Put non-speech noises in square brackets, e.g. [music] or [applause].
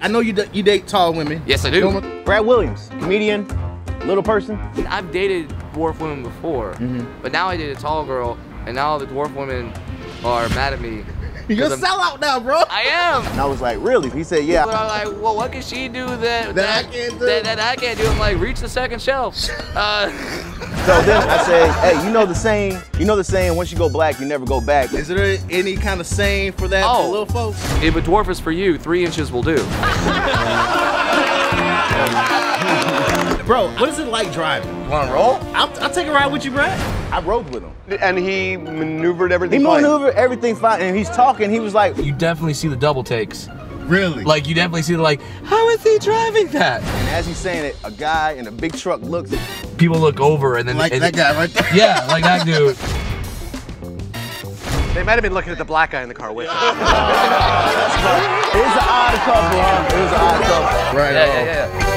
I know you d- you date tall women. Yes, I do. Brad Williams, comedian, little person. I've dated dwarf women before, mm-hmm. but now I date a tall girl, and now the dwarf women are mad at me. You're a 'cause I'm- sellout now, bro. I am. And I was like, really? He said, yeah. But I'm like, well, what can she do that That I can't do? That, that I can't do? I'm like, reach the second shelf. [laughs] Uh, So then I said, hey, you know the saying, you know the saying, once you go black, you never go back. Is there any kind of saying for that Oh. for little folks? if a dwarf is for you, three inches will do. [laughs] Bro, what is it like driving? Want to roll? I'll, I'll take a ride with you, Brad. I rode with him. And he maneuvered He everything fine. maneuvered everything fine, and he's talking. He was like, You definitely see the double takes. Really? Like you definitely see the like, how is he driving that? and as he's saying it, a guy in a big truck looks. People look over and then like and- that guy right there. Yeah, like that dude. [laughs] They might have been looking at the black guy in the car with him. [laughs] It was an odd couple, huh? It was an odd couple. Right. Yeah, yeah, yeah.